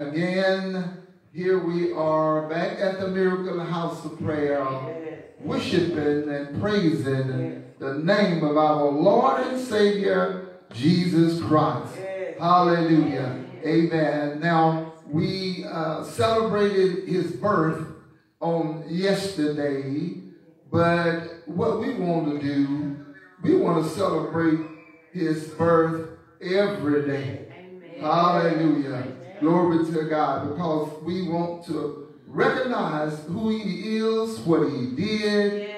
Again, here we are back at the Miracle House of Prayer, worshiping and praising the name of our Lord and Savior, Jesus Christ. Hallelujah. Amen. Now, we uh, celebrated his birth on yesterday, but what we want to do, we want to celebrate his birth every day. Hallelujah. Glory to God, because we want to recognize who he is, what he did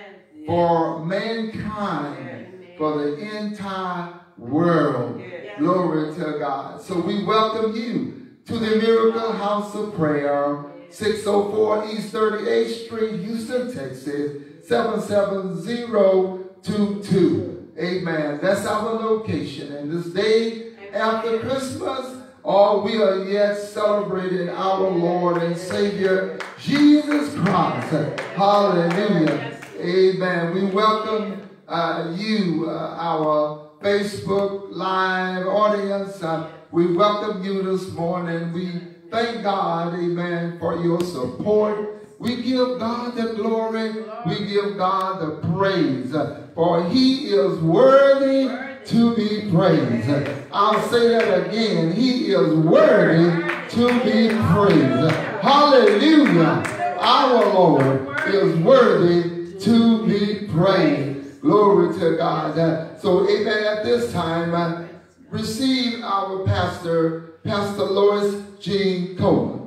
for mankind, for the entire world. Glory to God. So we welcome you to the Miracle House of Prayer, 604 East 38th Street, Houston, Texas, 77022. Amen. That's our location. And this day after Christmas, Oh, we are yet celebrating our Lord and Savior, Jesus Christ. Hallelujah. Amen. We welcome uh, you, uh, our Facebook Live audience. Uh, we welcome you this morning. We thank God, amen, for your support. We give God the glory. We give God the praise. For he is worthy to be praised. I'll say that again. He is worthy to be praised. Hallelujah. Our Lord is worthy to be praised. Glory to God. So, amen. At this time, uh, receive our pastor, Pastor Lois Jean Coleman.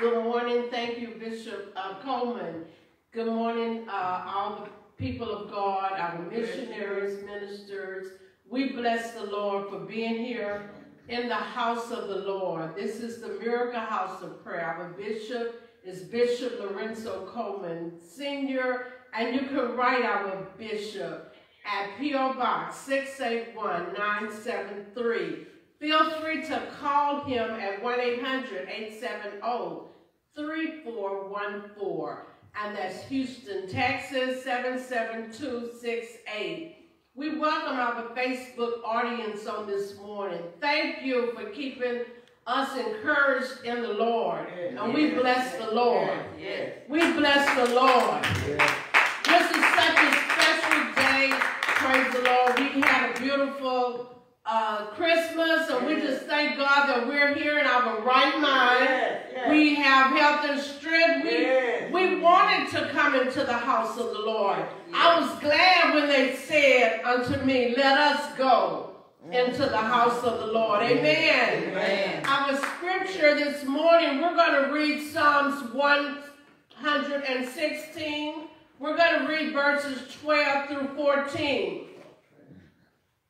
Good morning. Thank you, Bishop uh, Coleman. Good morning, uh, all the people of God, our missionaries, ministers. We bless the Lord for being here in the house of the Lord. This is the Miracle House of Prayer. Our bishop is Bishop Lorenzo Coleman, Senior, and you can write our bishop at P.O. Box 681973. Feel free to call him at 1-800-870-3414 and that's Houston, Texas 77268. We welcome our Facebook audience on this morning. Thank you for keeping us encouraged in the Lord. And we bless the Lord. We bless the Lord. This is such a special day. Praise the Lord. We had a beautiful uh, Christmas, and we just thank God that we're here in our right mind. We have health and strength. We, we wanted to come into the house of the Lord. I was glad when they said unto me, Let us go into the house of the Lord. Amen. Amen. Our scripture this morning, we're going to read Psalms 116. We're going to read verses 12 through 14.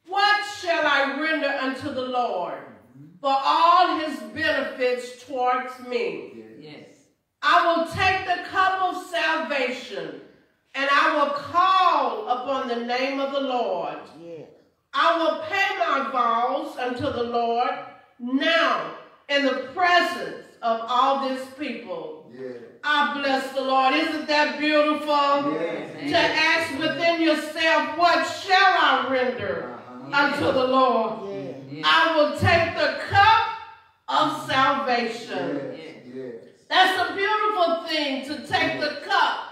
What shall I render unto the Lord for all his benefits towards me? Yes. I will take the cup of salvation and I will call upon the name of the Lord. Yes. I will pay my vows unto the Lord now in the presence of all this people. Yes. I bless the Lord. Isn't that beautiful? Yes. To ask within yourself, what shall I render? Uh-huh. Unto the Lord. Yeah. I will take the cup of salvation. That's a beautiful thing to take the cup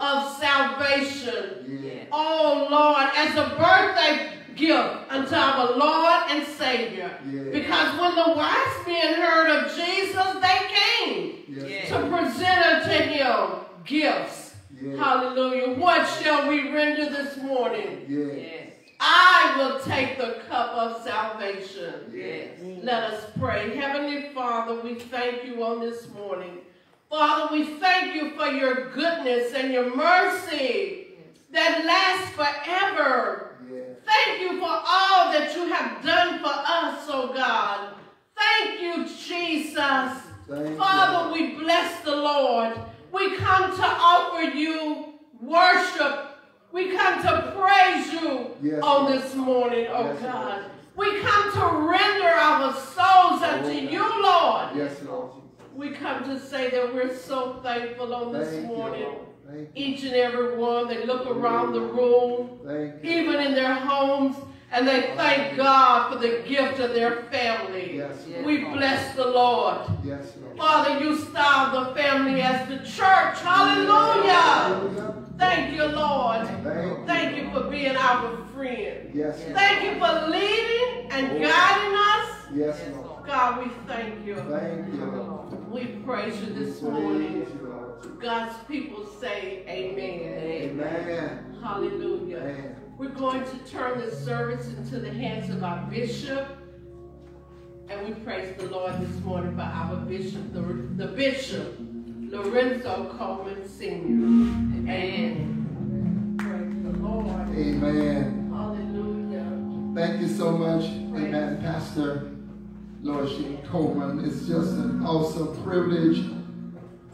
of salvation. Oh Lord, as a birthday gift unto our Lord and Savior. Because when the wise men heard of Jesus, they came to present unto him gifts. Hallelujah. What shall we render this morning? I will take the cup of salvation. Yes. Let us pray. Heavenly Father, we thank you on this morning. Father, we thank you for your goodness and your mercy that lasts forever. Yes. Thank you for all that you have done for us, oh God. Thank you, Jesus. Thank Father, you. we bless the Lord. We come to offer you worship we come to praise you yes, on this morning, oh yes, God. Lord. We come to render our souls unto oh, you, Lord. Yes, Lord. We come to say that we're so thankful on this Thank morning. You, Each and every one, they look around the room, even in their homes, And they thank God for the gift of their family. Yes, We bless the Lord. Yes, Lord. Father, you style the family as the church. Hallelujah. Thank you, Lord. Thank Thank you for being our friend. Yes, Thank you for leading and guiding us. Yes, Lord. God, we thank you. Thank you, Lord. We praise you this Praise morning. you, Lord. God's people say amen. Amen. Hallelujah. Amen. We're going to turn this service into the hands of our bishop. And we praise the Lord this morning for our bishop, the, the bishop, Lorenzo Coleman Sr. Amen. Praise the Lord. Amen. Hallelujah. Thank you so much. Amen, Pastor Lois Jean Coleman. It's just an awesome privilege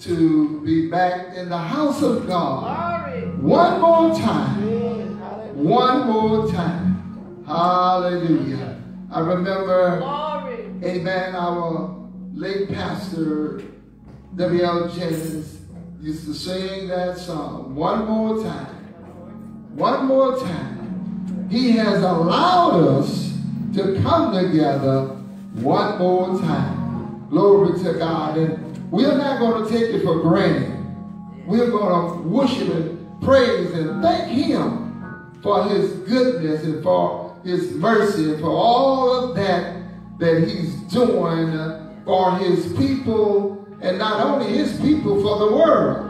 to be back in the house of God. Glory. One more time. One more time. Hallelujah. I remember, Glory. amen, our late pastor, W.L. Jennings, used to sing that song, One More Time. One more time. He has allowed us to come together one more time. Glory to God. And we're not going to take it for granted. We're going to worship and praise and thank Him for His goodness and for His mercy and for all of that that He's doing for His people and not only His people, for the world.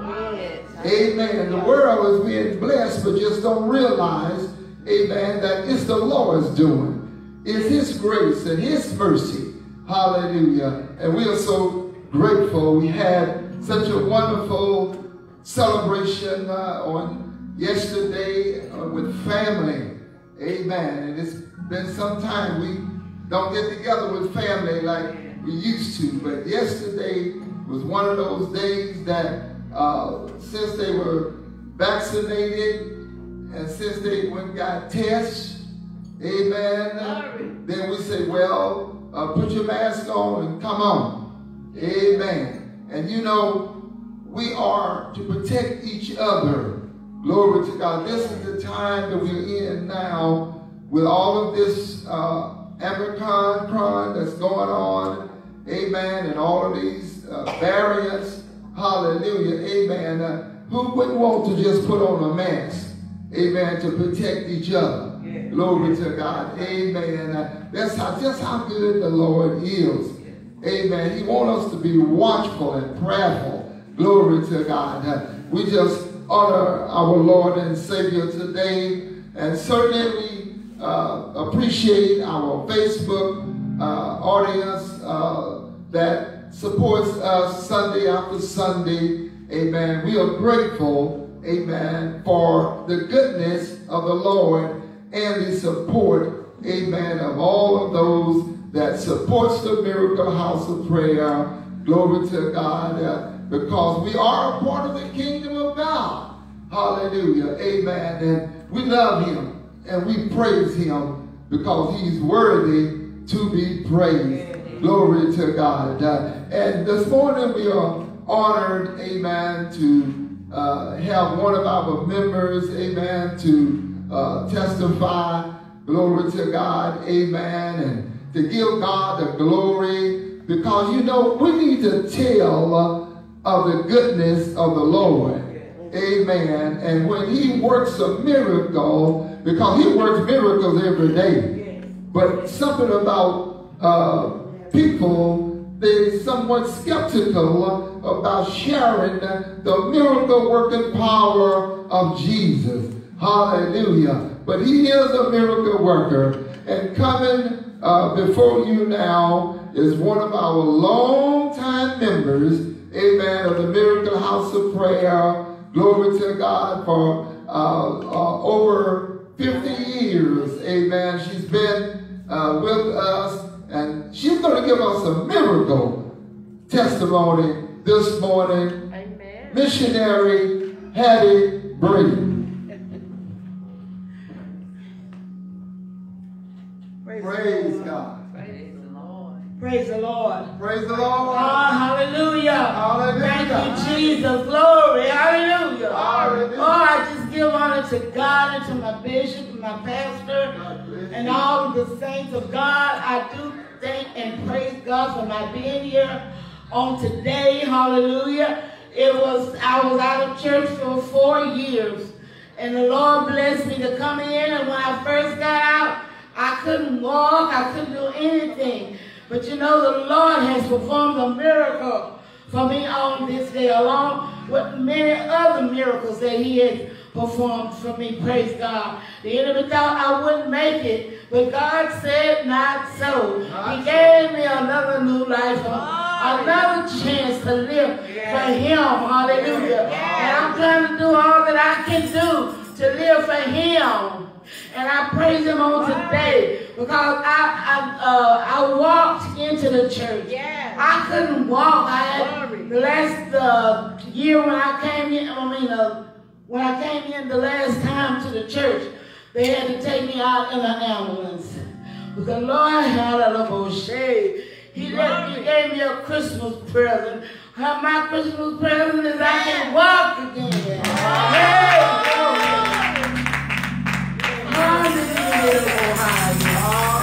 Amen. The world is being blessed, but just don't realize, amen, that it's the Lord's doing. It's His grace and His mercy. Hallelujah. And we are so grateful. We had such a wonderful celebration uh, on yesterday uh, with family. Amen. And it's been some time we don't get together with family like we used to. But yesterday was one of those days that uh, since they were vaccinated and since they went got tests, amen, then we say, well, uh, put your mask on and come on. Amen. And you know, we are to protect each other. Glory to God. This is the time that we're in now with all of this uh, Omicron that's going on. Amen. And all of these uh, variants. Hallelujah. Amen. Uh, who wouldn't want to just put on a mask? Amen. To protect each other. Glory to God. Amen. Uh, that's how just how good the Lord is. Amen. He wants us to be watchful and prayerful. Glory to God. Uh, we just honor our Lord and Savior today. And certainly we uh, appreciate our Facebook uh, audience uh, that supports us Sunday after Sunday. Amen. We are grateful, amen, for the goodness of the Lord and the support, amen, of all of those that supports the Miracle House of Prayer. Glory to God, uh, because we are a part of the kingdom of God. Hallelujah. Amen. And we love him and we praise him because he's worthy to be praised. Glory to God. Uh, and this morning we are honored, amen, to uh, have one of our members, amen, to uh, testify. Glory to God, amen, and to give God the glory because you know we need to tell of the goodness of the Lord. Amen. And when he works a miracle, because he works miracles every day, but something about uh, people, they're somewhat skeptical about sharing the miracle working power of Jesus. Hallelujah. But he is a miracle worker. And coming uh, before you now is one of our longtime members, amen, of the Miracle House of Prayer. Glory to God for uh, uh, over 50 years, amen. She's been uh, with us, and she's going to give us a miracle testimony this morning. Amen. Missionary Hattie Brady. Praise God. Praise the Lord. Praise the Lord. Praise the Oh, Lord. Ah, hallelujah. Hallelujah. Thank you, Jesus. Glory. Hallelujah. Hallelujah. Oh, I just give honor to God and to my bishop and my pastor God bless you. and all of the saints of God. I do thank and praise God for my being here on today. Hallelujah. It was I was out of church for four years. And the Lord blessed me to come in. And when I first got out, I couldn't walk. I couldn't do anything. But you know, the Lord has performed a miracle for me on this day, along with many other miracles that He has performed for me. Praise God. The enemy thought I wouldn't make it, but God said not so. He gave me another new life, another chance to live for Him. Hallelujah. And I'm trying to do all that I can do to live for Him. And I praise him on today because I I, uh, I walked into the church. Yes. I couldn't walk. I had Glory. the last uh, year when I came in. I mean, uh, when I came in the last time to the church, they had to take me out in an ambulance because Lord had a little shade. He let me, gave me a Christmas present. How my Christmas present is I can walk again.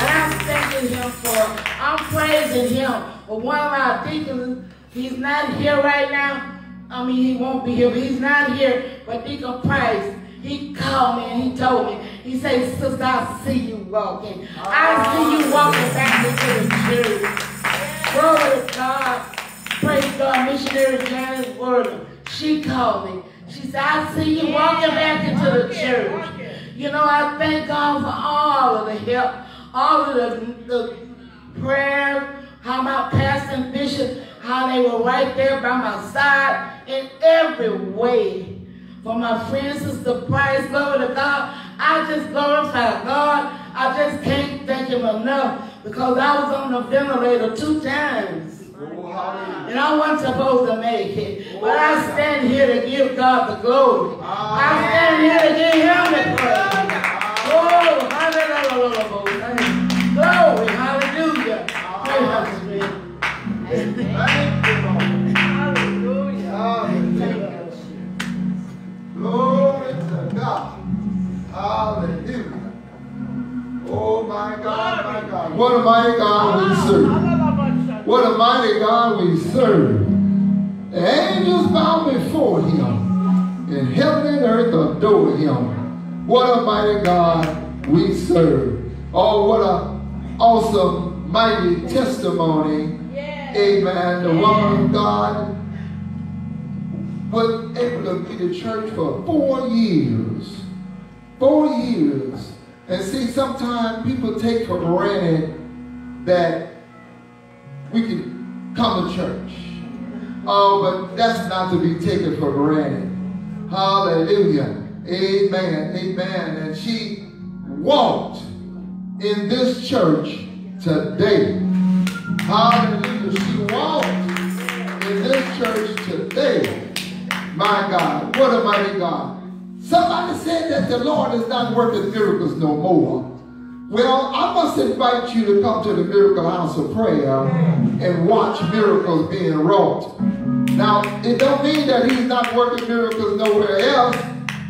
And I'm thanking him for, I'm praising him for one of our deacons. He's not here right now. I mean, he won't be here, but he's not here. But Deacon Price, he called me and he told me, he said, Sister, I see you walking. I see you ah. walking back into the church. Glory to God. Praise God. Missionary Janice Word. She called me. She said, I see you walking back into the church. You know, I thank God for all of the help, all of the, the prayer, how my pastor and bishop, how they were right there by my side in every way. For my friend, Sister Price, glory to God, I just glorify God. I just can't thank him enough because I was on the ventilator two times. Oh. And I wasn't supposed to make it. But I stand here to give God the glory. I stand here to give him the praise. Oh, hallelujah. Glory, hallelujah. Praise Thank Hallelujah. Oh my God, my God. What a mighty God we serve. What a mighty God we serve. The angels bow before him, and heaven and earth adore him. What a mighty God we serve. Oh, what a awesome, mighty testimony. Amen. The woman of God was able to be the church for four years. Four years. And see, sometimes people take for granted that we can come to church. Oh, but that's not to be taken for granted. Hallelujah. Amen. Amen. And she walked in this church today. Hallelujah. She walked in this church today. My God. What a mighty God. Somebody said that the Lord is not working miracles no more. Well, I must invite you to come to the Miracle House of Prayer and watch miracles being wrought. Now, it don't mean that he's not working miracles nowhere else,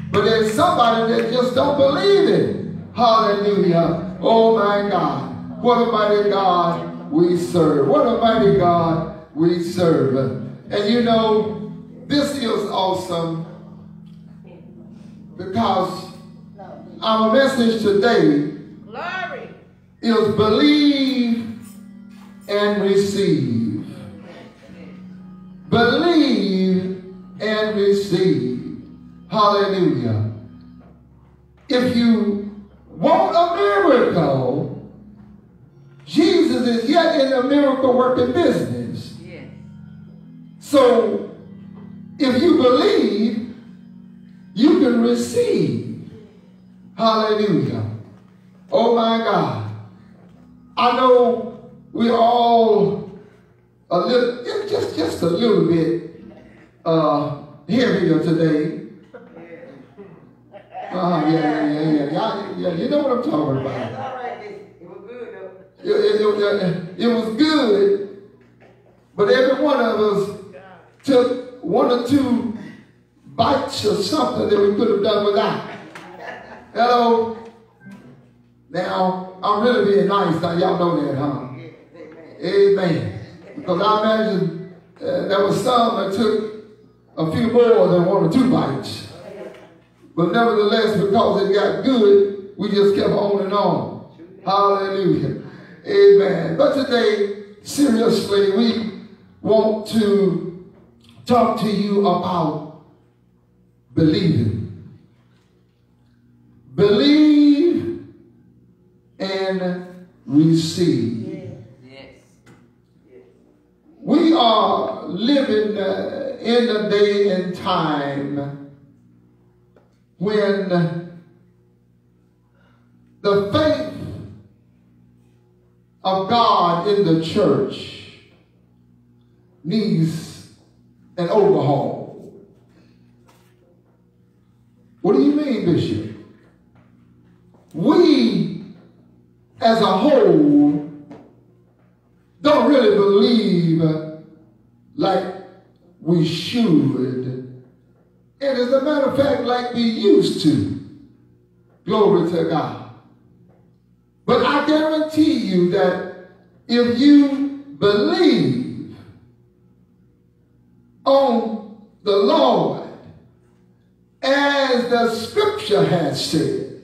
but there's somebody that just don't believe it. Hallelujah. Oh my God. What a mighty God we serve. What a mighty God we serve. And you know, this is awesome because our message today Glory. is believe and receive. Believe and receive. Hallelujah. If you want a miracle, Jesus is yet in the miracle working business. Yes. So if you believe, can receive. Hallelujah. Oh my God. I know we're all a little, just, just, a little bit uh, heavier today. Uh, yeah, yeah, yeah, yeah. Yeah. You know what I'm talking about. It, it, it- it was good, but every one of us took one or two bites of something that we could have done without. Hello? Now, I'm really being nice. Now, y'all know that, huh? Amen. Because I imagine uh, there was some that took a few more than one or two bites. But nevertheless, because it got good, we just kept on and on. Hallelujah. Amen. But today, seriously, we want to talk to you about believing. Believe and receive. We are living uh, in a day and time when the faith of God in the church needs an overhaul. What do you mean, Bishop? We, as a whole, don't really believe like we should. And as a matter of fact, like we used to. Glory to God. But I guarantee you that if you believe on the Lord, as the scripture has said,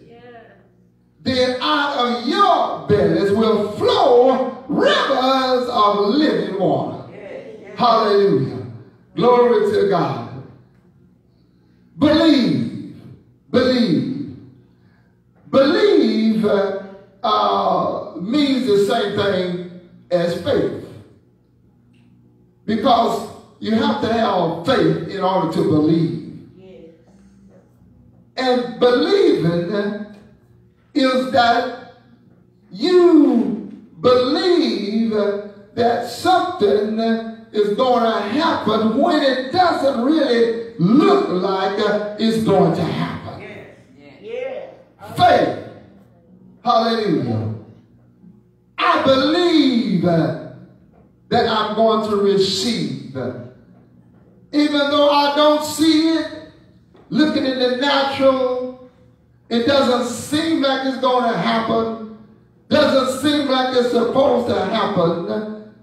then out of your bellies will flow rivers of living water. Hallelujah. Glory to God. Believe. Believe. Believe uh, uh, means the same thing as faith. Because you have to have faith in order to believe. And believing is that you believe that something is going to happen when it doesn't really look like it's going to happen. Yeah. Faith. Hallelujah. I believe that I'm going to receive. Even though I don't see it, looking in the natural, it doesn't seem like it's going to happen. Doesn't seem like it's supposed to happen.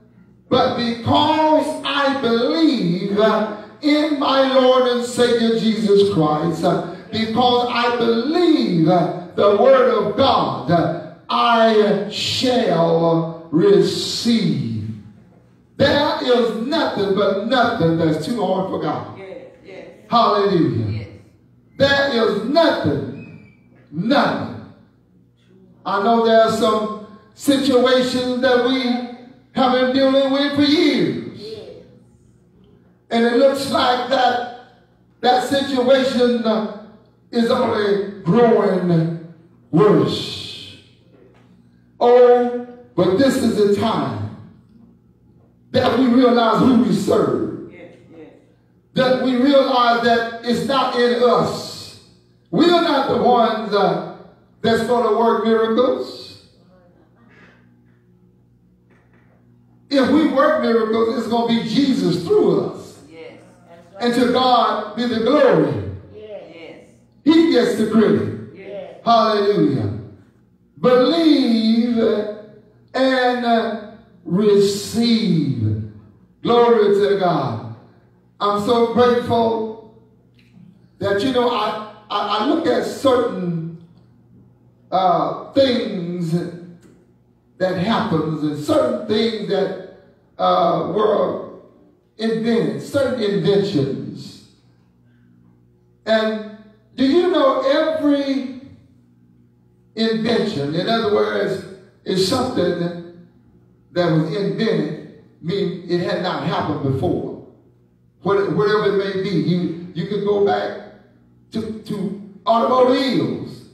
But because I believe in my Lord and Savior Jesus Christ, because I believe the word of God, I shall receive. There is nothing but nothing that's too hard for God. Hallelujah. There is nothing, nothing. I know there are some situations that we have been dealing with for years. And it looks like that, that situation uh, is only growing worse. Oh, but this is the time that we realize who we serve. That we realize that it's not in us. We are not the ones uh, that's going to work miracles. If we work miracles, it's going to be Jesus through us. And to God be the glory. He gets the credit. Hallelujah. Believe and receive. Glory to God. I'm so grateful that, you know, I, I, I look at certain uh, things that happens and certain things that uh, were invented, certain inventions. And do you know every invention, in other words, is something that was invented, mean it had not happened before. Whatever it may be, you, you could go back to, to automobiles.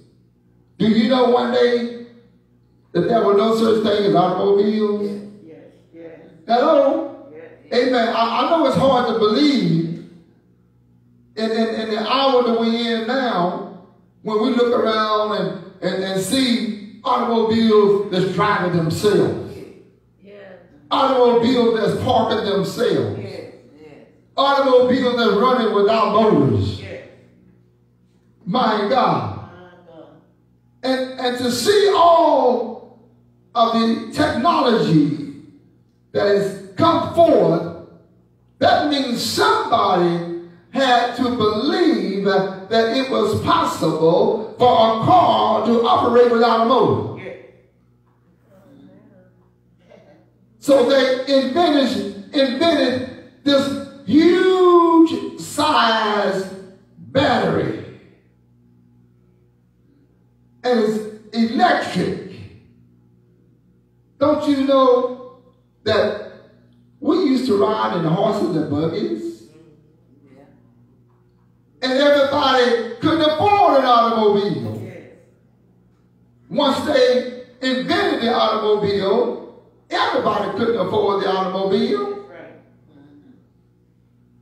Do you know one day that there were no such thing as automobiles? Yes, yes. Hello? Amen. I, I know it's hard to believe in, in, in the hour that we're in now when we look around and, and, and see automobiles that's driving themselves. Automobiles that's parking themselves. Automobiles that's running without motors. My God. And and, to see all of the technology that has come forth, that means somebody had to believe that it was possible for a car to operate without a motor. So they invented, invented this huge size battery. It's electric. Don't you know that we used to ride in horses and buggies? And everybody couldn't afford an automobile. Once they invented the automobile, everybody couldn't afford the automobile.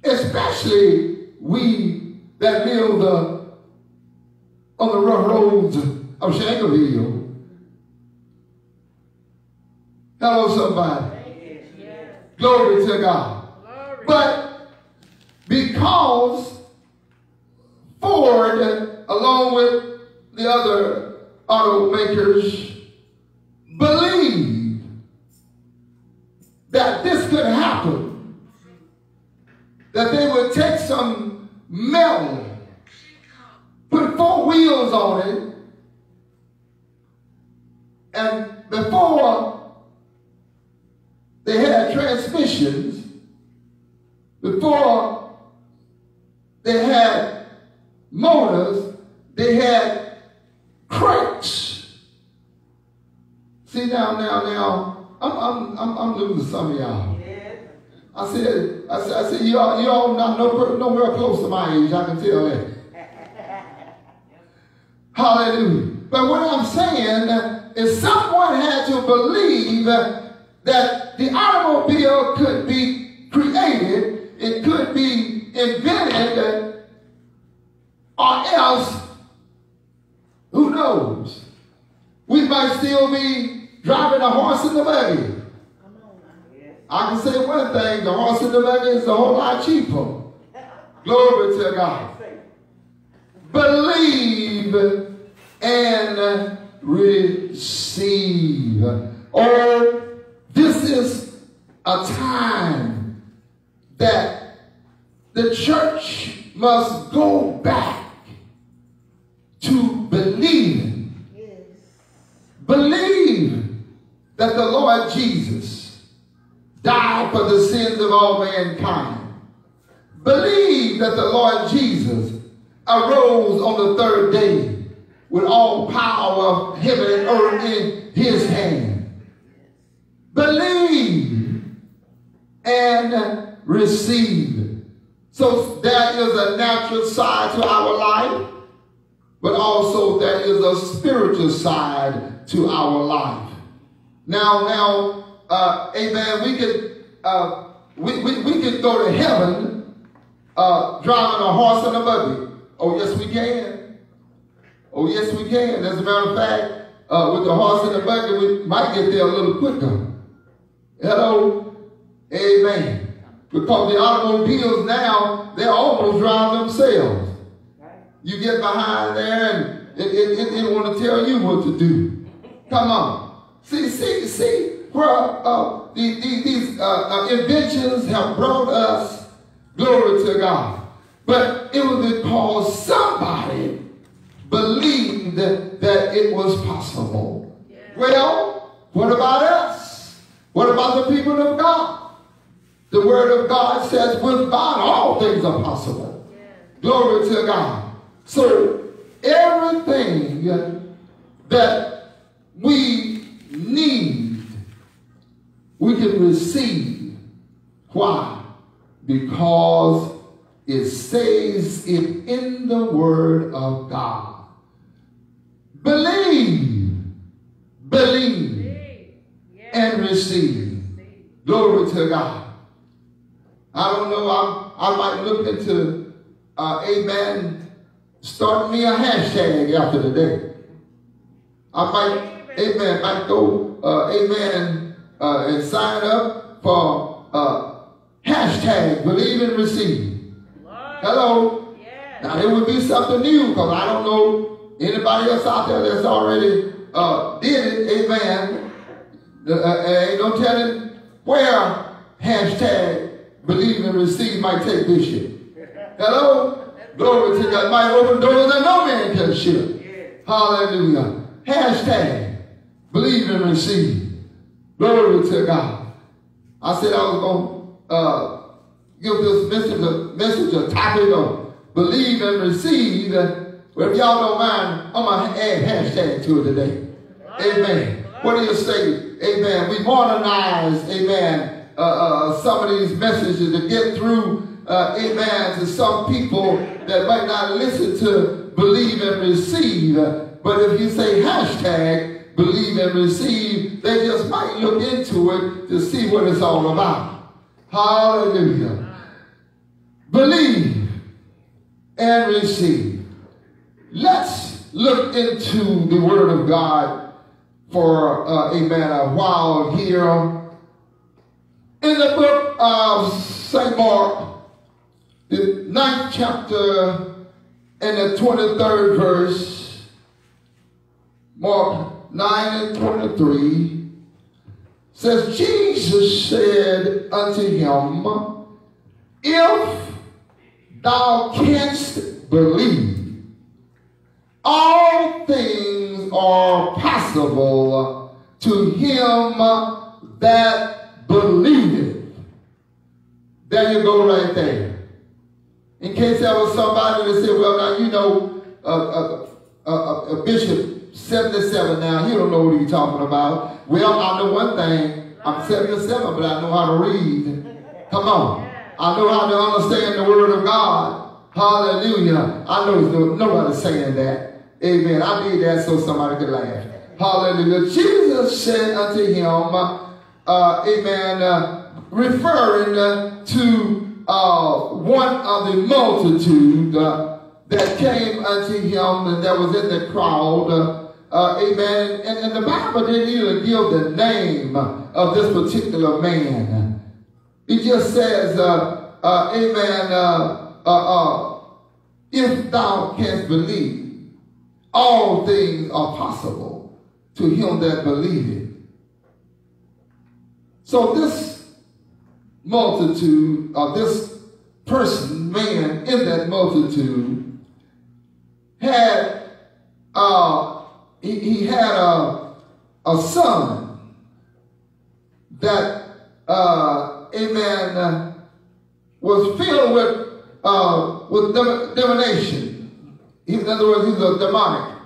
Especially we that live the, on the rough roads Shankerville. Hello, somebody. Glory to God. But because Ford, along with the other automakers, believed that this could happen, that they would take some metal, put four wheels on it, and before they had transmissions, before they had motors, they had cranks. See now, now, now, I'm, I'm, I'm, I'm losing some of y'all. I said, I said, I said, you all, you all not no, nowhere close to my age. I can tell that. Hallelujah. But what I'm saying is someone had to believe that the automobile could be created, it could be invented, or else, who knows? We might still be driving a horse in the buggy. I can say one thing, the horse in the buggy is a whole lot cheaper. Glory to God. Believe and receive. Or this is a time that the church must go back to believing. Believe that the Lord Jesus died for the sins of all mankind. Believe that the Lord Jesus arose on the third day with all power of heaven and earth in his hand. Believe and receive. So there is a natural side to our life, but also there is a spiritual side to our life. Now, now, uh, amen, we could, uh, we, we, we could go to heaven uh, driving a horse and a buggy. Oh, yes, we can. Oh, yes, we can. As a matter of fact, uh, with the horse and the buggy, we might get there a little quicker. Hello? Amen. Because the automobiles now, they almost drive themselves. You get behind there and it, it, it didn't want to tell you what to do. Come on. See, see, see where uh, the, the, these uh, uh, inventions have brought us glory to God. But it was because somebody believed that it was possible. Yeah. Well, what about us? What about the people of God? The word of God says, with God, all things are possible. Yeah. Glory to God. So, everything that we need, we can receive. Why? Because it says it in the word of God. Believe, believe, and receive. Glory to God. I don't know, I'm, I might look into, uh, amen, start me a hashtag after the day. I might, amen, might go, uh, amen, uh, and sign up for uh, hashtag believe and receive. Hello? Yeah. Now, it would be something new because I don't know Anybody else out there that's already uh, did it, amen. Uh, uh, ain't no telling where hashtag believe and receive might take this year. Hello? Glory to God. Might open doors that no man can shut. Hallelujah. Hashtag believe and receive. Glory to God. I said I was going to uh, give this message a, message a topic of believe and receive. Well, if y'all don't mind, I'm going to add hashtag to it today. Amen. What do you say? Amen. We modernize, amen, uh, uh, some of these messages to get through, uh, amen, to some people that might not listen to believe and receive. But if you say hashtag believe and receive, they just might look into it to see what it's all about. Hallelujah. Believe and receive. Let's look into the Word of God for, uh, amen, a while here. In the book of St. Mark, the ninth chapter and the 23rd verse, Mark 9 and 23, says, Jesus said unto him, If thou canst believe, all things are possible to him that believeth. There you go right there. In case there was somebody that said, well, now you know, a, uh, uh, uh, Bishop 77 now, he don't know what he's talking about. Well, I know one thing. I'm 77, but I know how to read. Come on. I know how to understand the word of God. Hallelujah. I know nobody's saying that. Amen. I did that so somebody could laugh. Hallelujah. Jesus said unto him, uh, amen, uh, referring uh, to uh, one of the multitude uh, that came unto him and that was in the crowd. Uh, amen. And, and, the Bible didn't even give the name of this particular man. It just says, amen, if thou canst believe all things are possible to him that believeth. So this multitude, or this person, man in that multitude, had uh, he, he had a, a son that, uh, amen, uh, was filled with, uh, with divination in other words, he's a demonic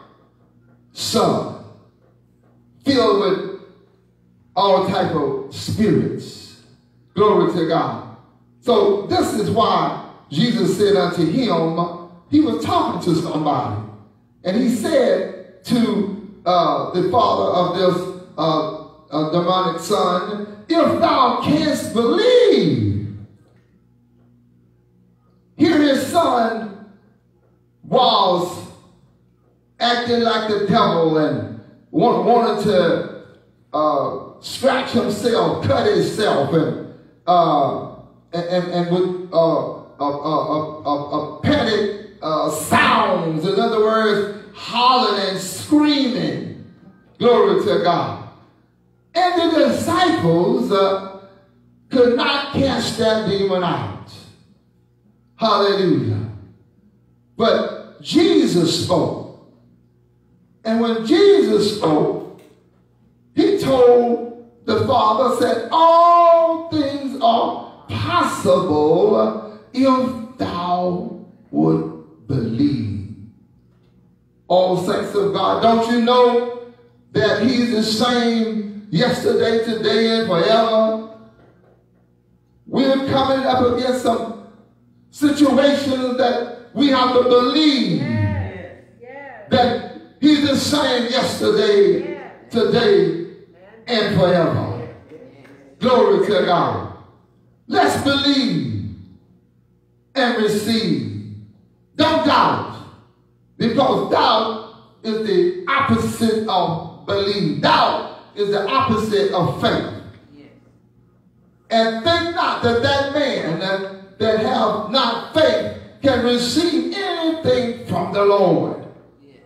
son, filled with all type of spirits. Glory to God. So this is why Jesus said unto him, he was talking to somebody. And he said to uh, the father of this uh, uh, demonic son, if thou canst believe. Here his son was acting like the devil and wanted to uh, scratch himself, cut himself, and uh, and, and, with uh, uh, sounds. In other words, hollering and screaming. Glory to God. And the disciples uh, could not cast that demon out. Hallelujah. But Jesus spoke. And when Jesus spoke, he told the Father, said, all things are possible if thou would believe. All saints of God, don't you know that he's the same yesterday, today, and forever? We're coming up against some situations that we have to believe yes. Yes. that he's the same yesterday, yes. today, and forever. Glory to God. Let's believe and receive. Don't doubt. Because doubt is the opposite of belief. Doubt is the opposite of faith. And think not that that man that, that have not faith can receive anything from the Lord.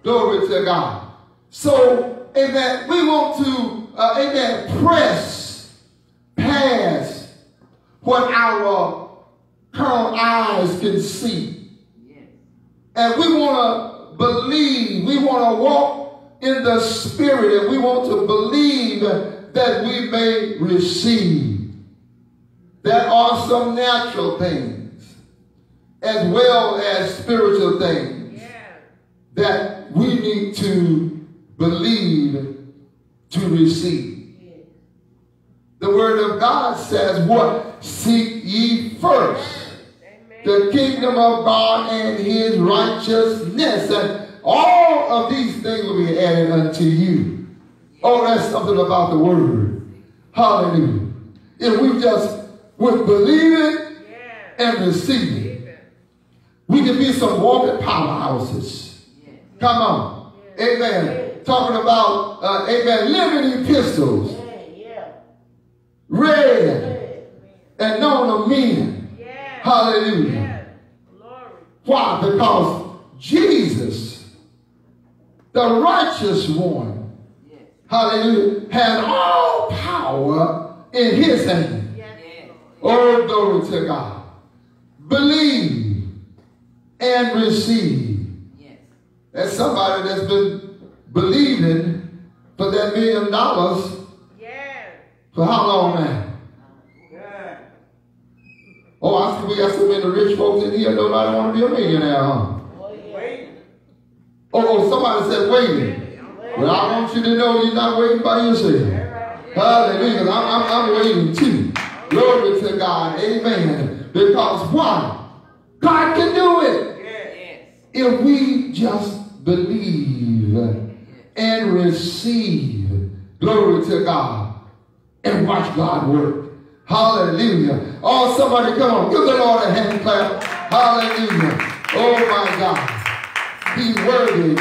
Glory to God. So, amen, we want to, uh, amen, press past what our current eyes can see. And we want to believe, we want to walk in the spirit, and we want to believe that we may receive. There are some natural things as well as spiritual things that we need to believe to receive. The word of God says, What? Seek ye first the kingdom of God and his righteousness. And all of these things will be added unto you. Oh, that's something about the word. Hallelujah. If we just would believe it and receive it, we can be some walking powerhouses. Come on. Amen. Talking about, uh, amen, living epistles, Yeah, read and known of men. Hallelujah. Why? Because Jesus, the righteous one, hallelujah, had all power in his hand. Oh, glory to God. Believe and receive. Yes. That's somebody that's been believing for that million dollars yes. for how long now? Oh, I see we got so many rich folks in here, nobody want to be a millionaire, huh? Oh, oh, somebody said waiting. Well, I want you to know you're not waiting by yourself. Hallelujah. I'm, I'm, I'm waiting too. Glory to God. Amen. Because why? God can do it. If we just believe and receive. Glory to God. And watch God work. Hallelujah. Oh, somebody come on. Give the Lord a hand clap. Hallelujah. Oh my God. He worthy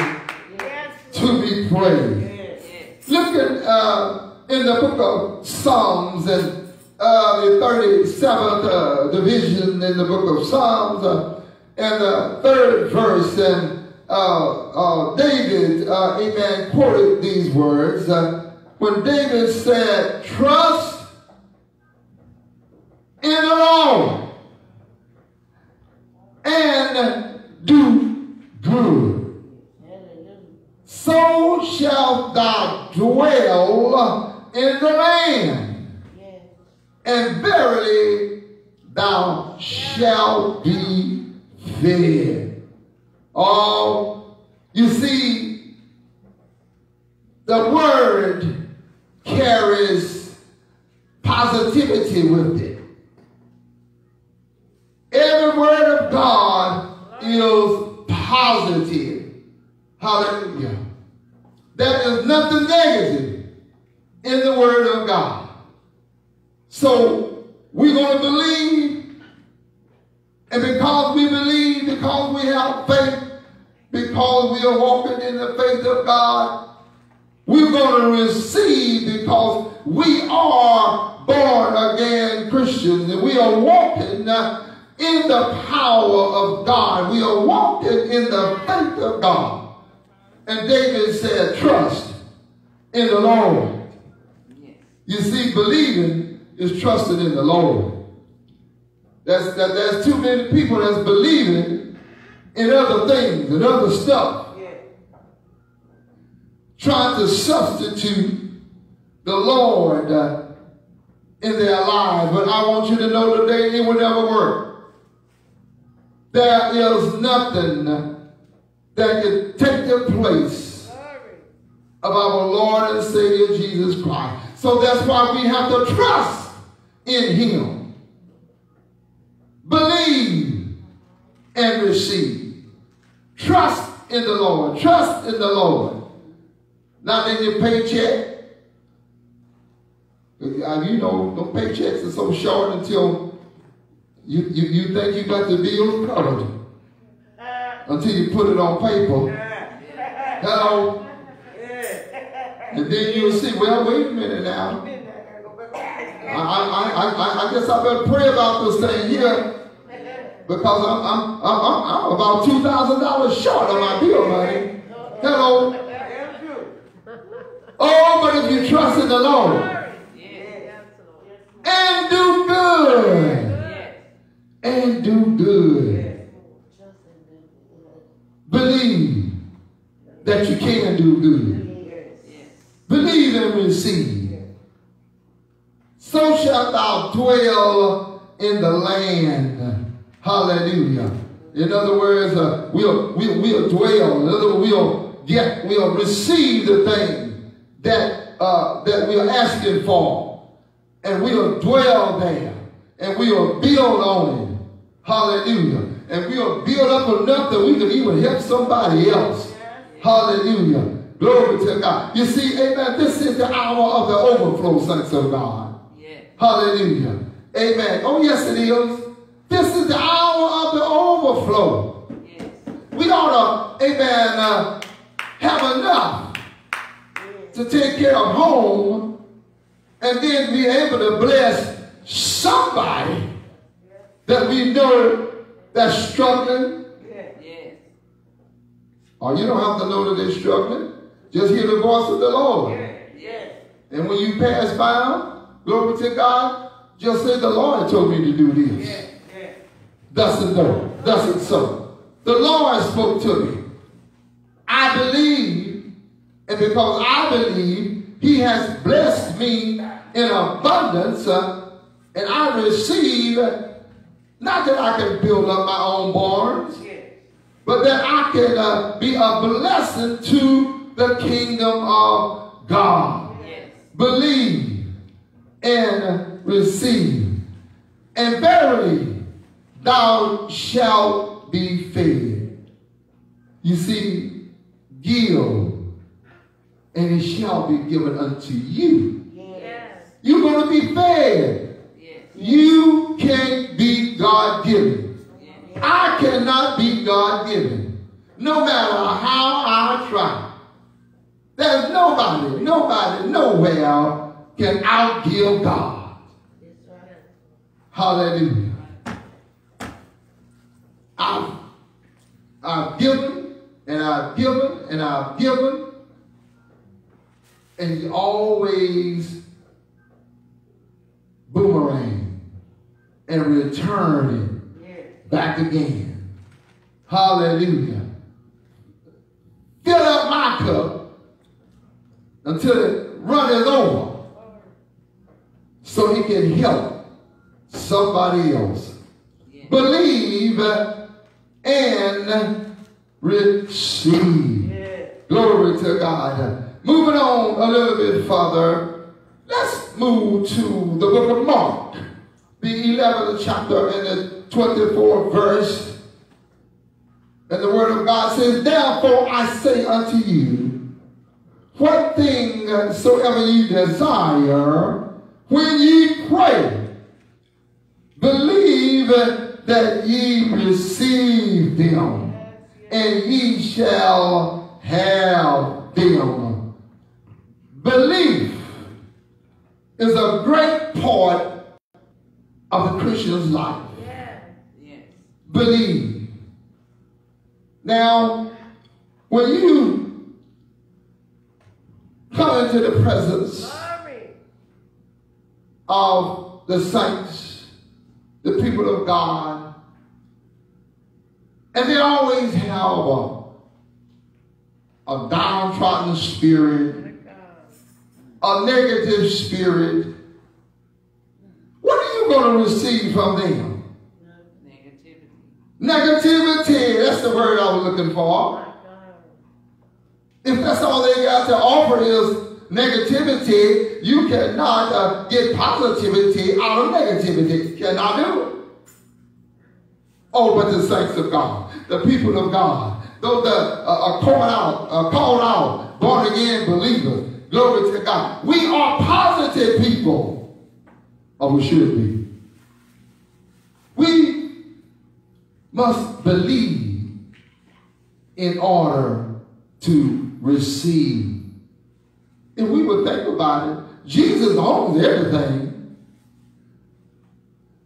to be praised. Look at uh, in the book of Psalms and uh, the 37th uh, division in the book of Psalms uh, and the third verse and uh, uh, David, uh, amen, quoted these words when David said, trust in the Lord and do good. So shalt thou dwell in the land, and verily thou shalt be fed. Oh, you see, the word carries positivity with it. Every word of God is positive. Hallelujah. There is nothing negative in the word of God. So we're going to believe, and because we believe, because we have faith, because we are walking in the faith of God, we're going to receive because we are born again Christians and we are walking in the power of God. We are walking in the faith of God. And David said, trust in the Lord. You see, believing is trusting in the Lord. That's, that, there's too many people that's believing in other things and other stuff. Trying to substitute the Lord uh, in their lives. But I want you to know today it will never work. There is nothing that can take the place of our Lord and Savior Jesus Christ. So that's why we have to trust in him. Believe and receive. Trust in the Lord. Trust in the Lord. Not in your paycheck. Uh, You know, the paychecks are so short until you, you, you think you got the bills covered. Until you put it on paper. Hello? And then you'll see, well, wait a minute now. I, I, I, I, guess I better pray about this thing here because I'm, I'm, I'm, I'm, about $2,000 short on my bill money. Hello. Oh, but if you trust in the Lord and do good, and do good, believe that you can do good. Believe and receive. So shalt thou dwell in the land. Hallelujah. In other words, uh, we'll, we'll, we'll dwell. In other words, we'll get, we'll receive the thing that, uh, that we're asking for. And we'll dwell there. And we'll build on it. Hallelujah. And we'll build up enough that we can even help somebody else. Hallelujah. Glory to God. You see, amen, this is the hour of the overflow, saints of God. Hallelujah. Amen. Oh, yes, it is. This is the hour of the overflow. Yes. We ought to, amen, uh, have enough to take care of home and then be able to bless somebody that we know that's struggling. Or you don't have to know that they're struggling. Just hear the voice of the Lord. And when you pass by, glory to God, just say, the Lord told me to do this. Thus and so. Thus and so. The Lord spoke to me. I believe, and because I believe, he has blessed me in abundance, uh, and I receive, not that I can build up my own barns, but that I can uh, be a blessing to the kingdom of God. Believe and receive. And verily, thou shalt be fed. You see, give, and it shall be given unto you. Yes. You're going to be fed. Yes. You can't be God given. I cannot be God given. No matter how I try. There's nobody, nobody, nowhere can outgive God. Hallelujah. I've, I've given and I've given and I've given, and he always boomerang and return it back again. Hallelujah. Fill up my cup until it runneth over so he can help somebody else. Believe and receive. Glory to God. Moving on a little bit further, let's move to the book of Mark, the 11th chapter and the 24th verse. And the word of God says, Therefore I say unto you, what thing soever you desire, when ye pray, believe that ye receive them, and ye shall have them. Belief is a great part of the Christian's life. Believe. Now, when you come into the presence of the saints, the people of God, and they always have a, a downtrodden spirit, a negative spirit. What are you going to receive from them? Negativity. Negativity, that's the word I was looking for. If that's all they got to offer is negativity, you cannot uh, get positivity out of negativity. Cannot do it. Oh, but the saints of God, the people of God, those that uh, are called out, uh, called out, born again believers, glory to God. We are positive people, or we should be. We must believe in order to receive. If we would think about it, Jesus owns everything.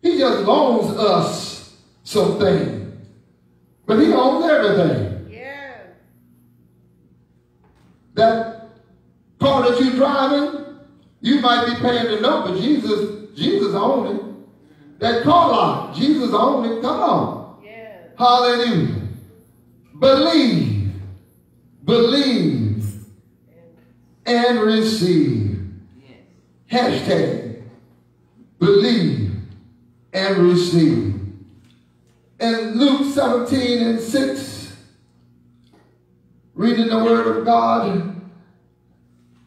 He just loans us something. But he owns everything. Yeah. That car that you're driving, you might be paying the but Jesus, Jesus owned it. That car lot, Jesus owned it. Come on. Yes. Hallelujah. Believe, believe, and receive. Hashtag believe and receive. In Luke 17 and 6, reading the word of God,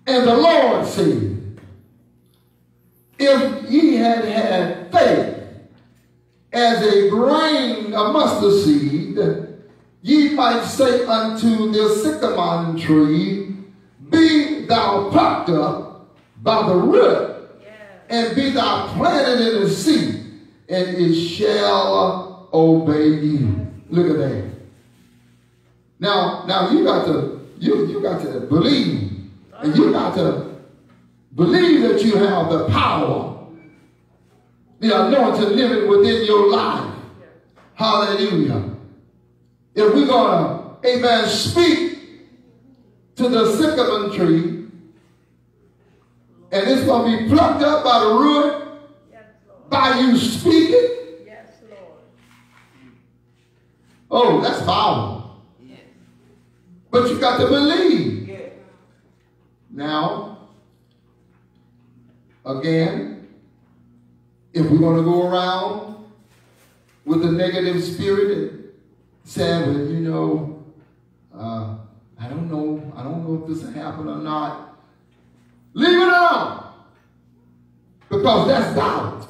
and the Lord said, If ye had had faith as a grain of mustard seed, ye might say unto the sycamore tree, Be thou plucked up by the root, and be thou planted in the sea, and it shall obey you. Look at that. Now, now you got to you you got to believe, and you got to believe that you have the power, the anointing living within your life. Hallelujah. If we're gonna, amen, speak to the sycamore tree, and it's gonna be plucked up by the root Yes, by you speaking. Yes, Lord. Oh, that's power. But you got to believe. Now, again, if we're going to go around with the negative spirit and saying, well, you know, uh, I don't know, I don't know if this will happen or not, leave it alone. Because that's doubt.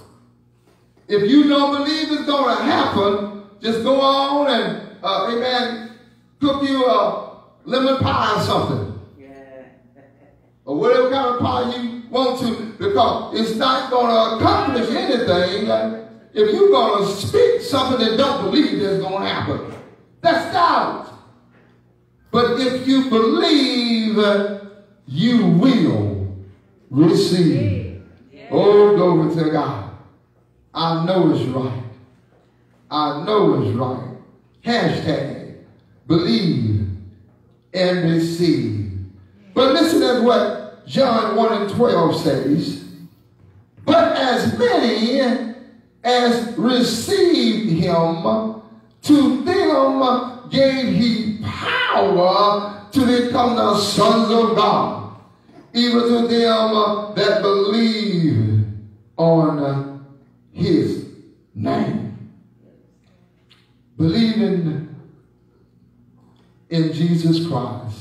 If you don't believe it's going to happen, just go on and, uh, amen, cook you a lemon pie or something Yeah. or whatever kind of pie you want to, because it's not going to accomplish anything if you're going to speak something that don't believe that's going to happen. That's doubt. But if you believe, you will receive. Oh, glory to God. I know it's right. I know it's right. Hashtag believe and receive. But listen at what John 1 and 12 says. But as many as received him, to them gave he power to become the sons of God, even to them that believe on his name. Believing in Jesus Christ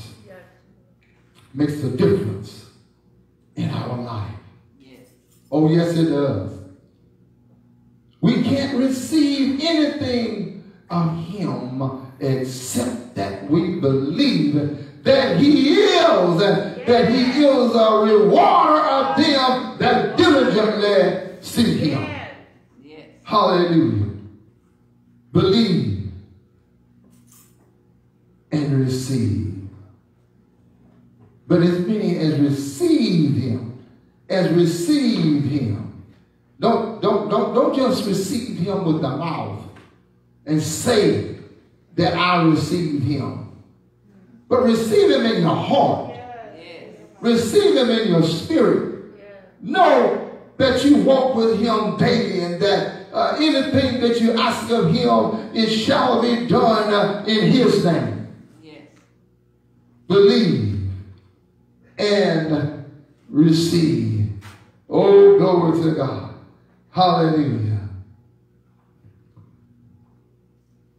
makes a difference in our life. Yes. Oh, yes, it does. We can't receive anything of Him except that we believe that He is, that He is a rewarder of them that diligently seek Him. Hallelujah. Believe and receive. But as many as receive him, as receive him. Don't, don't, don't, don't just receive him with the mouth and say that I received him. But receive him in your heart. Receive him in your spirit. Know that you walk with him daily and that uh, anything that you ask of him, it shall be done uh, in his name. Believe and receive. Oh, glory to God. Hallelujah.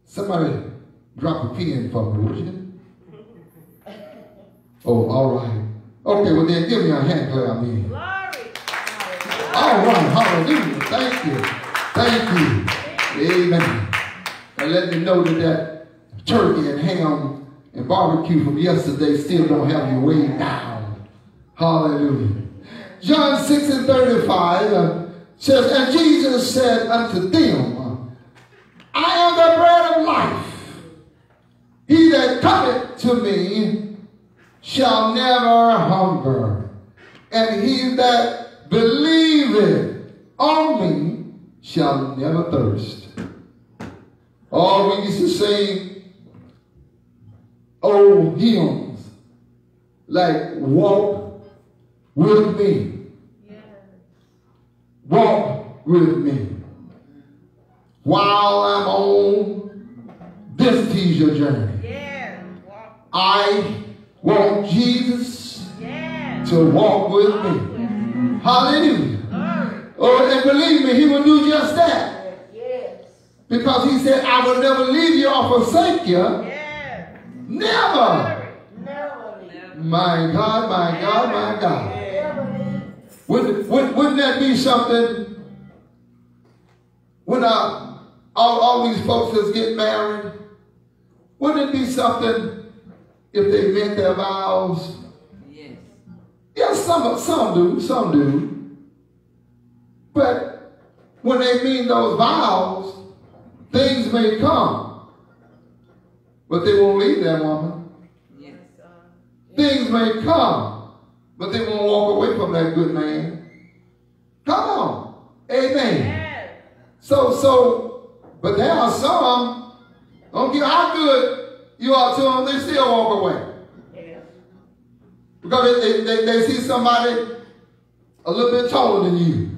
Somebody drop a pen for me, would you? Oh, all right. Okay, well then give me a hand clap, man. All right, hallelujah. Thank you. Thank you. Amen. And let me know that that turkey and ham and barbecue from yesterday still don't have you way down. Hallelujah. John 6 and 35 uh, says, And Jesus said unto them, I am the bread of life. He that cometh to me shall never hunger. And he that believeth on me shall never thirst. Oh, we used to sing old hymns like walk with me. Walk with me. While I'm on this teacher journey. I want Jesus to walk with me. Hallelujah. Oh, and believe me, he will do just that. Because he said, I will never leave you or forsake you. Never. Never my God, my God, my God. Wouldn't, wouldn't that be something when uh, all, all these folks that get married? Wouldn't it be something if they meant their vows? Yes. Yeah, some, some do, some do. But when they mean those vows, things may come. But they won't leave that woman. Yes. Things may come, but they won't walk away from that good man. Come on. Amen. Yes. So, so, but there are some, don't care how good you are to them, they still walk away. Yeah. Because they, they, they, see somebody a little bit taller than you.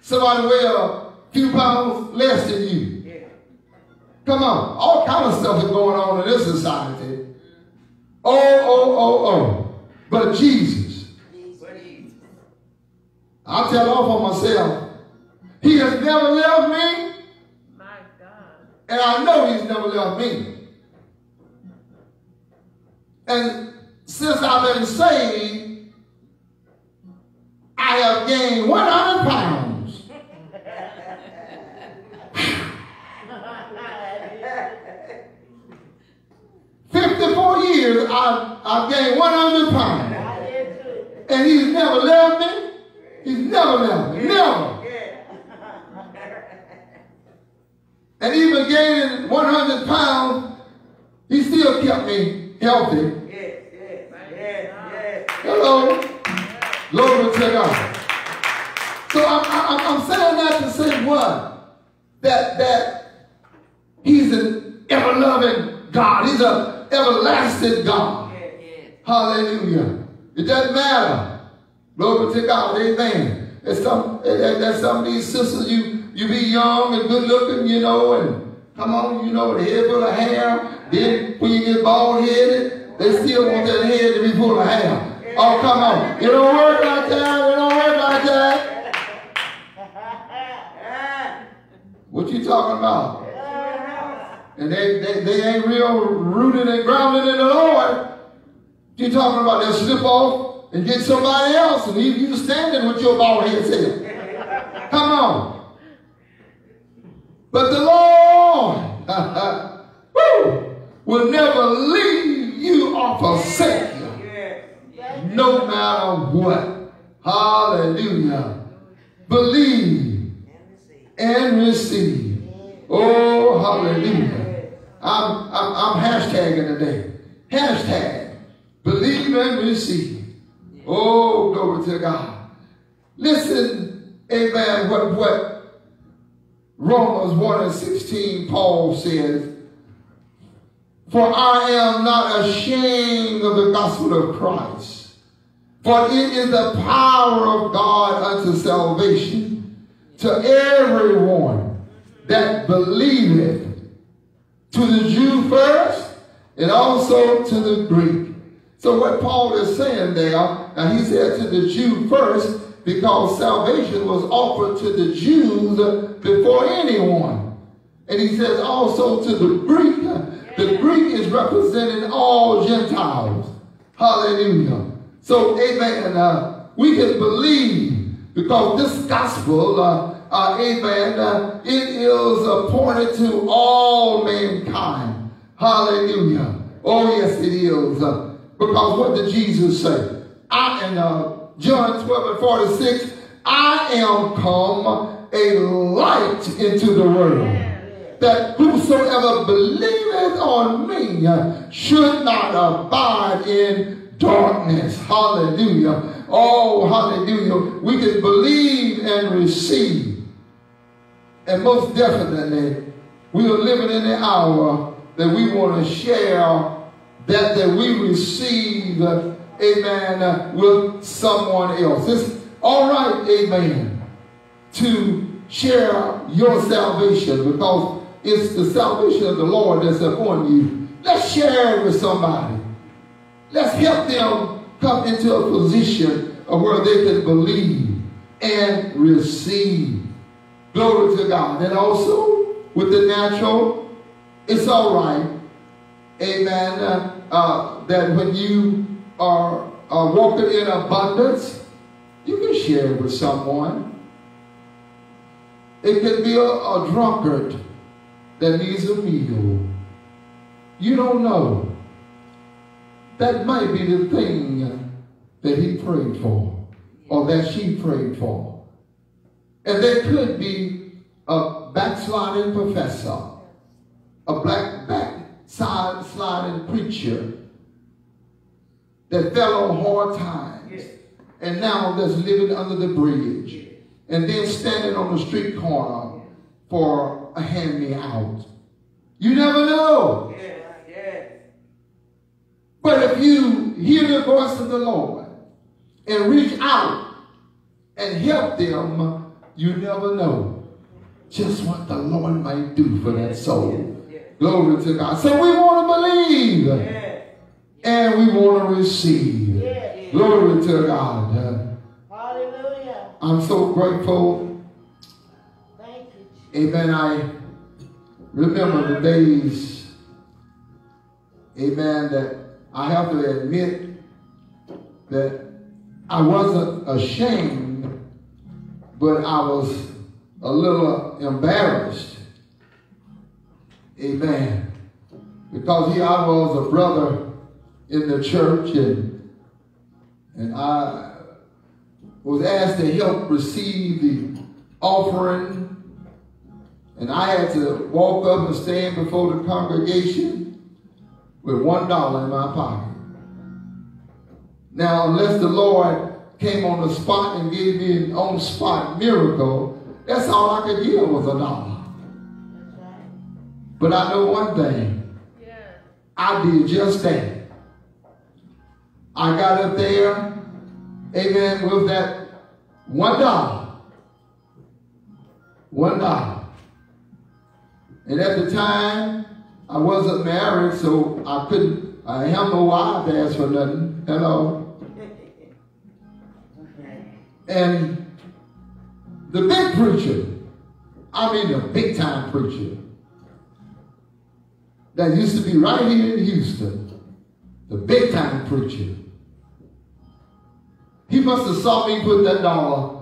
Somebody weigh a few pounds less than you. Yeah. Come on. All kind of stuff is going on in this society. Oh, oh, oh, oh. But Jesus. I'll tell off on myself. He has never left me and I know he's never left me. And since I've been saved, I have gained 100 pounds. Fifty-four years, I've, I've gained 100 pounds. And he's never left me. He's never left me. Never. And even gaining 100 pounds, he still kept me healthy. Yes, yes, yes, yes. Hello. Glory to God. So I'm, I'm, I'm saying that to say what? That, that he's an ever-loving God. He's an everlasting God. Hallelujah. It doesn't matter. Glory to God. Amen. There's some, there's some of these sisters you you be young and good looking, you know, and come on, you know, the head full of hair. Then when you get bald headed, they still want that head to be full of hair. Oh, come on. It don't work like that. It don't work like that. What you talking about? And they, they, they ain't real rooted and grounded in the Lord. You talking about they'll slip off and get somebody else and leave you standing with your bald head head. Come on. But the Lord woo, will never leave you or forsake you. No matter what. Hallelujah. Believe and receive. Oh, hallelujah. I'm, I'm, I'm hashtagging today. Hashtag believe and receive. Oh, glory to God. Listen, amen, what, what Romans 1 and 16, Paul says, For I am not ashamed of the gospel of Christ, for it is the power of God unto salvation to everyone that believeth, to the Jew first, and also to the Greek. So what Paul is saying there, and he said to the Jew first, because salvation was offered to the Jews before anyone. And he says also to the Greek. The Greek is representing all Gentiles. Hallelujah. So, amen. Uh, we can believe because this gospel, uh, uh, amen, uh, it is appointed to all mankind. Hallelujah. Oh, yes, it is. Uh, because what did Jesus say? I am John 12 and 46, I am come a light into the world, that whosoever believeth on me should not abide in darkness. Hallelujah. Oh, hallelujah. We can believe and receive. And most definitely, we are living in the hour that we want to share that, that we receive, amen, uh, with someone else. It's all right, amen, to share your salvation because it's the salvation of the Lord that's upon you. Let's share it with somebody. Let's help them come into a position of where they can believe and receive. Glory to God. And also, with the natural, it's all right, amen, uh, uh, that when you are, are walking in abundance, you can share it with someone. It could be a, a drunkard that needs a meal. You don't know. That might be the thing that he prayed for or that she prayed for. And there could be a backsliding professor, a black backsliding preacher that fell on hard times and now that's living under the bridge and then standing on the street corner for a hand me out. You never know. But if you hear the voice of the Lord and reach out and help them, you never know just what the Lord might do for that soul. Glory to God. So we want to believe and we want to receive. Glory to God. Hallelujah. I'm so grateful. Thank you. Amen. I remember the days, amen, that I have to admit that I wasn't ashamed, but I was a little embarrassed. Amen. Because here I was a brother in the church and and I was asked to help receive the offering. And I had to walk up and stand before the congregation with one dollar in my pocket. Now, unless the Lord came on the spot and gave me an on spot miracle, that's all I could give was a dollar. But I know one thing. I did just that. I got up there, amen, with that one dollar. One dollar. And at the time, I wasn't married, so I couldn't, I have no wife ask for nothing. Hello. And the big preacher, I mean the big time preacher, that used to be right here in Houston, the big time preacher. He must have saw me put that dollar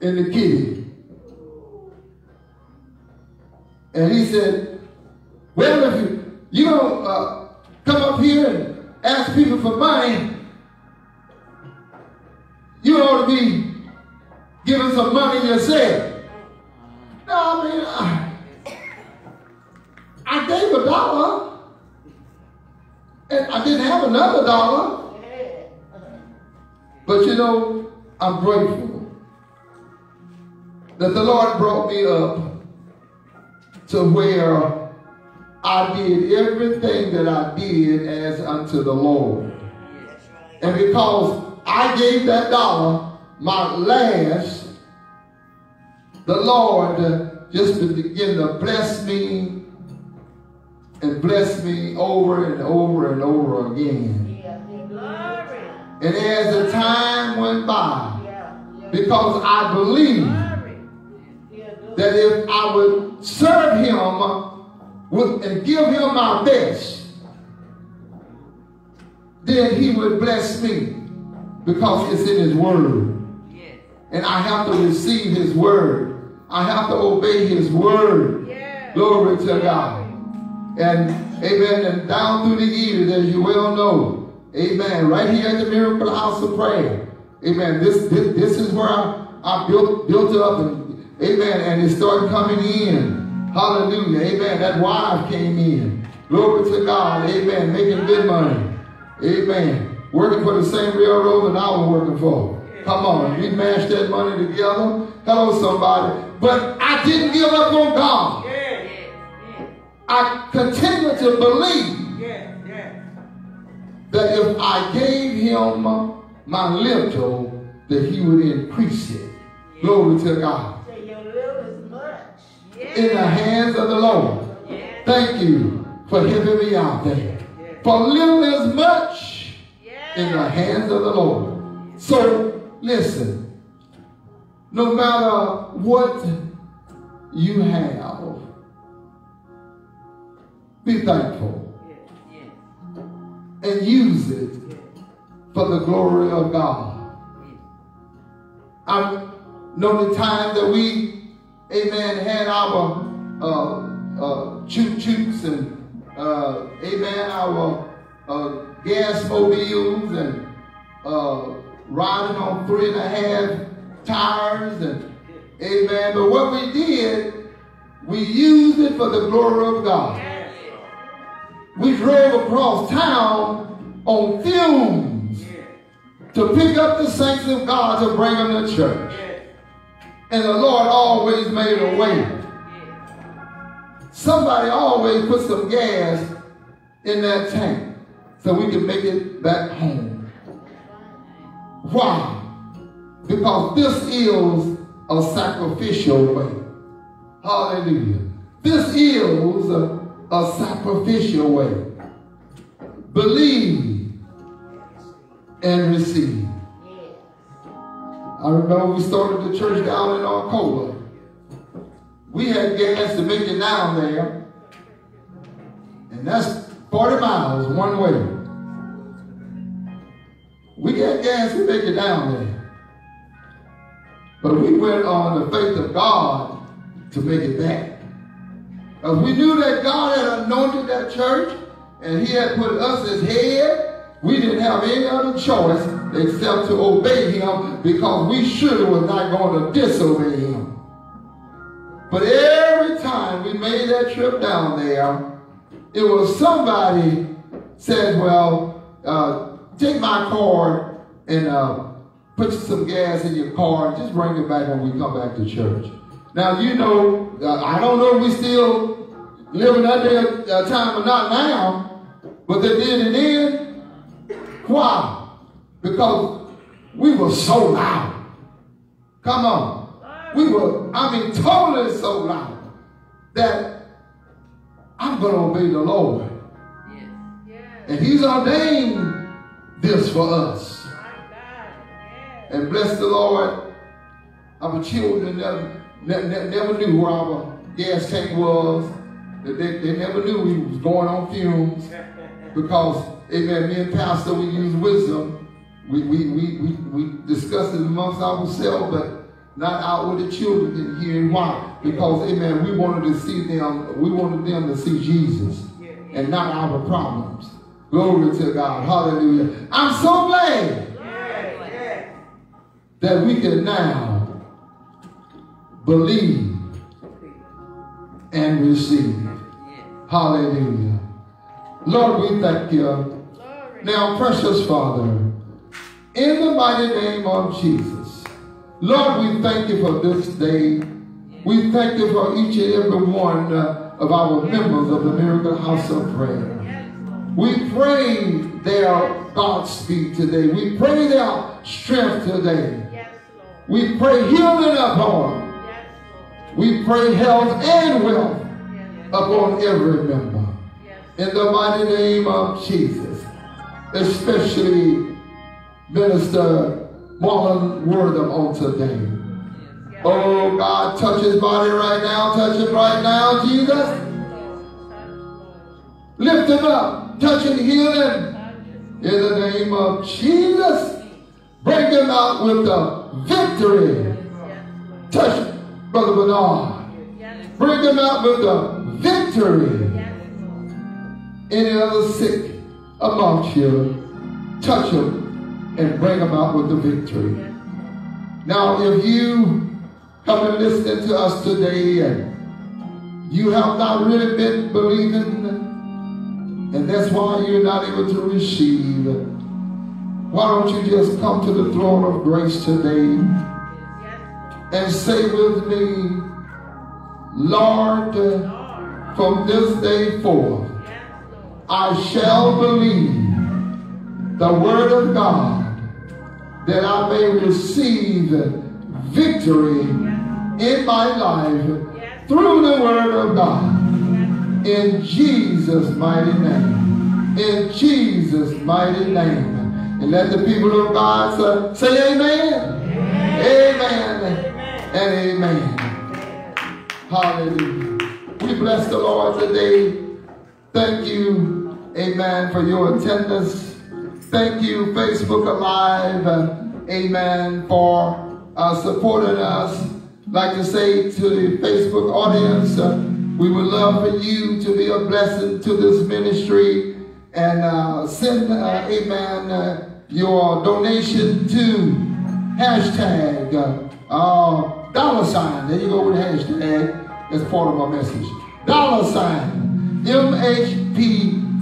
in the kitty. And he said, well, if you, you don't uh, come up here and ask people for money, you ought to be giving some money yourself. No, I mean, I, I gave a dollar, and I didn't have another dollar. But you know, I'm grateful that the Lord brought me up to where I did everything that I did as unto the Lord. And because I gave that dollar, my last, the Lord just began to bless me and bless me over and over and over again. And as the time went by, because I believe that if I would serve him with, and give him my best, then he would bless me because it's in his word. And I have to receive his word. I have to obey his word. Glory to God. And amen. And down through the years, as you well know, amen. Right here at the Miracle House of Prayer. Amen. This this, this is where I, I built built up and amen. And it started coming in. Hallelujah. Amen. That wife came in. Glory to God. Amen. Making good money. Amen. Working for the same railroad that I was working for. Come on. We mashed that money together. Hello, somebody. But I didn't give up on God. I continue to believe. That if I gave him my little, that he would increase it. Glory to God. Say your little is much. In the hands of the Lord. Thank you for helping me out there. For little is much in the hands of the Lord. So listen, no matter what you have, be thankful and use it for the glory of God. I know the time that we, amen, had our uh, uh, choot choots and, uh, amen, our uh, gas mobiles and uh, riding on three and a half tires and, amen. But what we did, we used it for the glory of God. We drove across town on fumes to pick up the saints of God to bring them to church. And the Lord always made a way. Somebody always put some gas in that tank so we can make it back home. Why? Because this is a sacrificial way. Hallelujah. This is a, sacrificial way. Believe and receive. I remember we started the church down in Arcola. We had gas to make it down there. And that's 40 miles one way. We had gas to make it down there. But we went on the faith of God to make it back. We knew that God had anointed that church and he had put us as head. We didn't have any other choice except to obey him because we surely were not going to disobey him. But every time we made that trip down there, it was somebody said, well, uh, take my car and uh, put some gas in your car and just bring it back when we come back to church. Now, you know, uh, I don't know if we still living that day uh, time or not now, but they did it then. Why? Because we were so loud. Come on. We were, I mean, totally so loud that I'm going to obey the Lord. And he's ordained this for us. And bless the Lord, our children never, never, never knew where our gas tank was. They, they never knew we was going on fumes because, amen, me and Pastor, we use wisdom. We, we, we, we, we discussed it amongst ourselves, but not out with the children can hear. Why? Because, amen, we wanted to see them, we wanted them to see Jesus and not our problems. Glory to God. Hallelujah. I'm so glad that we can now believe and receive. Hallelujah. Lord, we thank you. Now, precious Father, in the mighty name of Jesus, Lord, we thank you for this day. We thank you for each and every one of our members of the Miracle House of Prayer. We pray their Godspeed today. We pray their strength today. We pray healing upon. We pray health and wealth upon every member. In the mighty name of Jesus. Especially Minister Marlon Wortham on today. Oh God, touch his body right now. Touch him right now, Jesus. Lift him up. Touch and heal him. In the name of Jesus. Bring him out with the victory. Touch Brother Bernard. Bring him out with the victory. Any other sick amongst you, touch him and bring him out with the victory. Now, if you have been listening to us today and you have not really been believing, and that's why you're not able to receive, why don't you just come to the throne of grace today and say with me, Lord, from this day forth, I shall believe the word of God that I may receive victory in my life through the word of God. In Jesus' mighty name. In Jesus' mighty name. And let the people of God say, amen. Amen. amen. And amen. Hallelujah. Bless the Lord today. Thank you, amen, for your attendance. Thank you, Facebook Alive, amen, for uh, supporting us. Like to say to the Facebook audience, uh, we would love for you to be a blessing to this ministry and uh, send, uh, amen, uh, your donation to hashtag uh, dollar sign. There you go with hashtag. That's part of my message. Dollar sign MHPTC.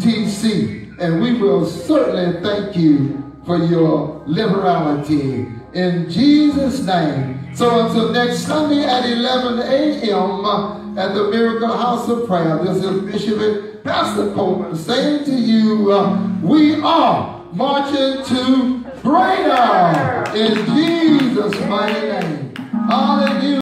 And we will certainly thank you for your liberality in Jesus' name. So until next Sunday at 11 a.m. at the Miracle House of Prayer, this is Bishop Pastor Coleman saying to you, uh, we are marching to greater in Jesus' mighty name.